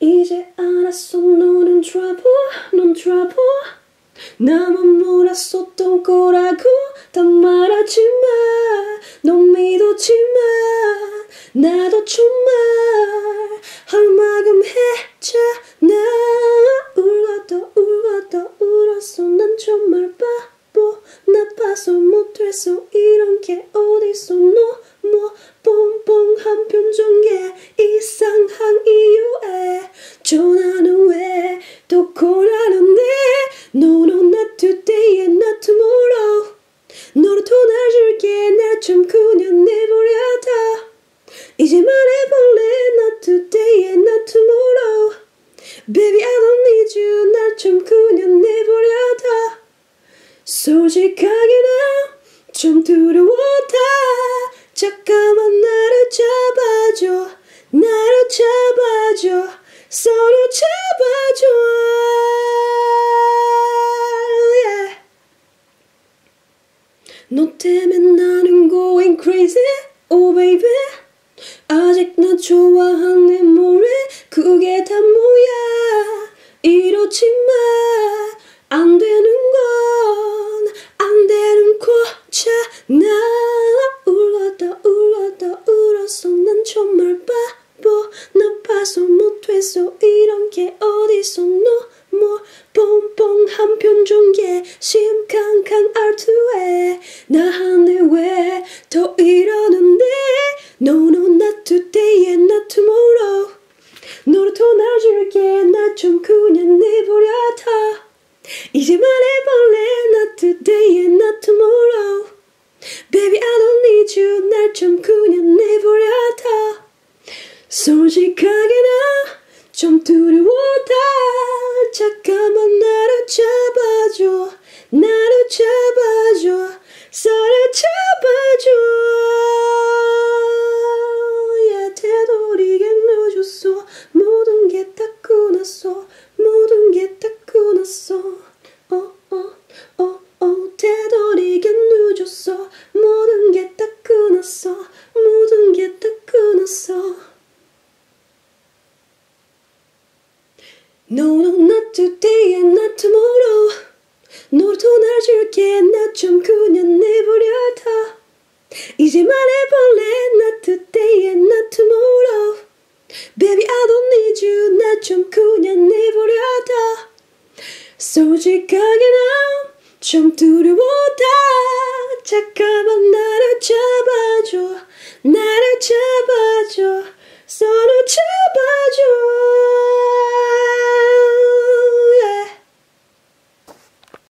이제 알았어 너는 trouble 넌 trouble. 나만 몰랐었던 거라고 다 말하지 마. 넌 믿었지만 나도 정말 할만큼 했잖아. 울었다 울었다 울었어. 난 정말 바보 나빠서 못했어 이런 게 어딨어. 너뭐 뻥뻥한 표정에 이상한 이유에 전화는 왜 또 걸어는데 No no not today and not tomorrow 너로 돈을줄게 날 좀 그냥 내버려둬 이제 말해볼래 Not today and not tomorrow Baby I don't need you. 날좀 그냥 내버려둬. 솔직하게 난좀 두려워다. 잠깐만 나를 잡아줘. 나를 잡아줘. 서로 잡아줘. Yeah. 너 때문에 나는 going crazy 좀 그냥 내버려둬 이제 말해볼래 Not today and not tomorrow Baby I don't need you 날 좀 그냥 No, no, not today and not tomorrow. 너로 돈을 줄게, 나 좀 그냥 내버려둬. 이제 말해볼래, not today and not tomorrow. Baby, I don't need you, 나 좀 그냥 내버려둬. 솔직하게 난좀 두려워다. 잠깐만 나